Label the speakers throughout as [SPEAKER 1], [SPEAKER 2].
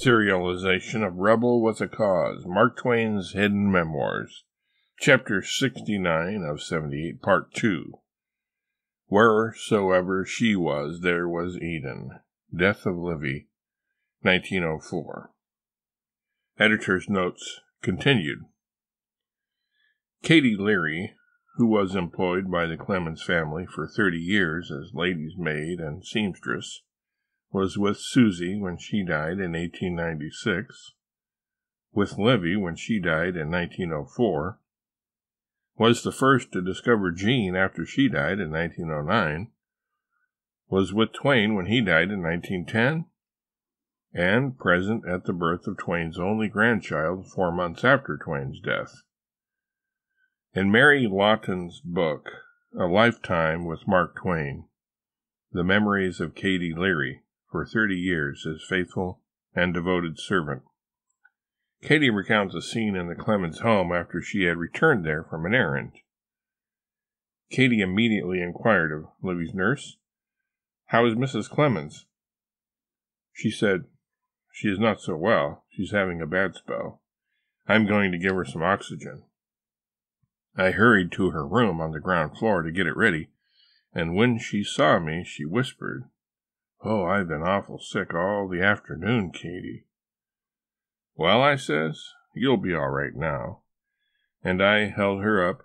[SPEAKER 1] serialization of Rebel with a Cause, Mark Twain's Hidden Memoirs, Chapter 69 of 78, Part 2. Wheresoever she was, there was Eden. Death of Livy, 1904. Editor's notes continued. Katy Leary, who was employed by the Clemens family for thirty years as lady's maid and seamstress, was with Susie when she died in 1896, with Livy when she died in 1904, was the first to discover Jean after she died in 1909, was with Twain when he died in 1910, and present at the birth of Twain's only grandchild four months after Twain's death. In Mary Lawton's book, A Lifetime with Mark Twain, The Memories of Katy Leary, for thirty years his faithful and devoted servant. Katy recounts a scene in the Clemens home after she had returned there from an errand. Katy immediately inquired of Livy's nurse, How is Mrs. Clemens? She said, She is not so well. She's having a bad spell. I'm going to give her some oxygen. I hurried to her room on the ground floor to get it ready, and when she saw me, she whispered, Oh, I've been awful sick all the afternoon, Katy. Well, I says, you'll be all right now. And I held her up,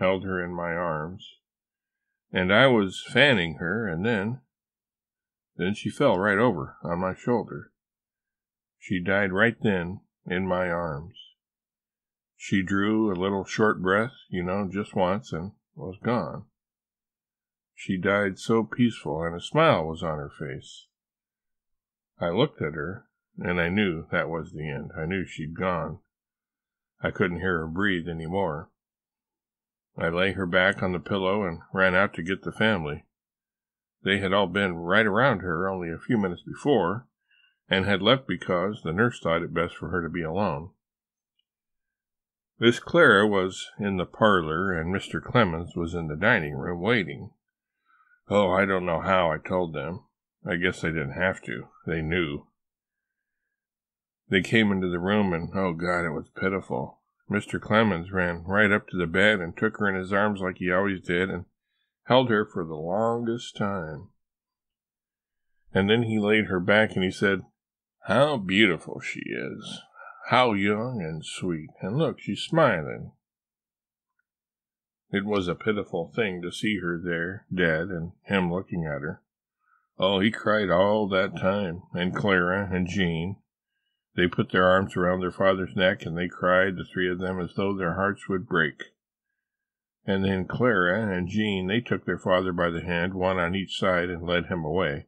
[SPEAKER 1] held her in my arms, and I was fanning her, and then, then she fell right over on my shoulder. She died right then in my arms. She drew a little short breath, you know, just once, and was gone. She died so peaceful, and a smile was on her face. I looked at her, and I knew that was the end. I knew she'd gone. I couldn't hear her breathe any more. I lay her back on the pillow and ran out to get the family. They had all been right around her only a few minutes before, and had left because the nurse thought it best for her to be alone. Miss Clara was in the parlor, and Mr. Clemens was in the dining room waiting. Oh, I don't know how I told them. I guess they didn't have to. They knew. They came into the room, and oh God, it was pitiful. Mr. Clemens ran right up to the bed and took her in his arms like he always did, and held her for the longest time. And then he laid her back and he said, How beautiful she is! How young and sweet! And look, she's smiling. It was a pitiful thing to see her there, dead, and him looking at her. Oh, he cried all that time, and Clara and Jean. They put their arms around their father's neck, and they cried, the three of them, as though their hearts would break. And then Clara and Jean, they took their father by the hand, one on each side, and led him away.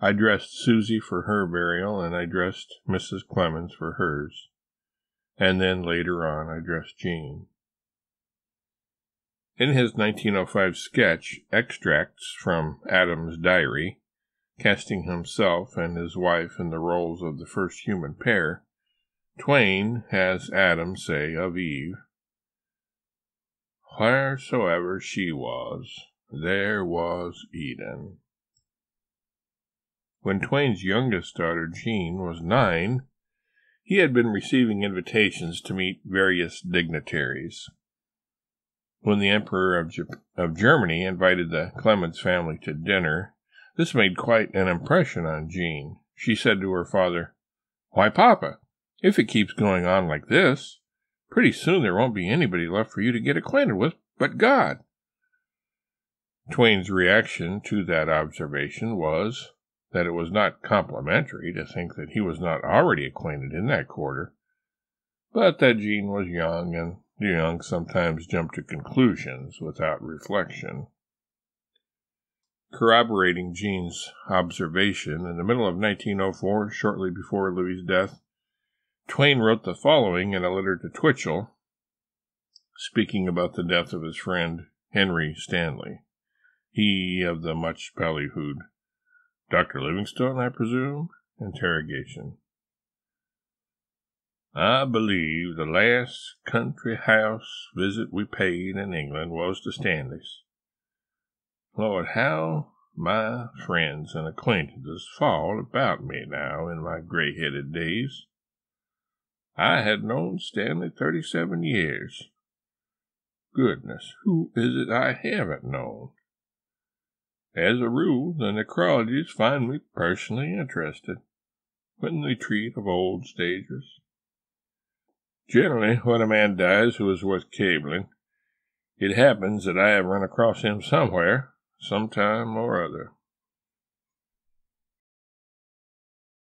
[SPEAKER 1] I dressed Susie for her burial, and I dressed Mrs. Clemens for hers. And then later on, I dressed Jean. In his 1905 sketch, Extracts from Adam's Diary, casting himself and his wife in the roles of the first human pair, Twain has Adam say of Eve, Wheresoever she was, there was Eden. When Twain's youngest daughter, Jean, was nine, he had been receiving invitations to meet various dignitaries when the Emperor of, of Germany invited the Clemens family to dinner. This made quite an impression on Jean. She said to her father, Why, Papa, if it keeps going on like this, pretty soon there won't be anybody left for you to get acquainted with but God. Twain's reaction to that observation was that it was not complimentary to think that he was not already acquainted in that quarter, but that Jean was young and young sometimes jump to conclusions without reflection. Corroborating Jean's observation, in the middle of 1904, shortly before Livy's death, Twain wrote the following in a letter to Twichell, speaking about the death of his friend Henry Stanley, he of the much ballyhooed Dr. Livingstone, I presume? Interrogation. I believe the last country house visit we paid in England was to Stanley's. Lord, how my friends and acquaintances fall about me now in my gray headed days. I had known Stanley thirty seven years. Goodness, who is it I haven't known? As a rule, the necrologies find me personally interested when they treat of old stagers. Generally, when a man dies who is worth cabling, it happens that I have run across him somewhere, sometime or other.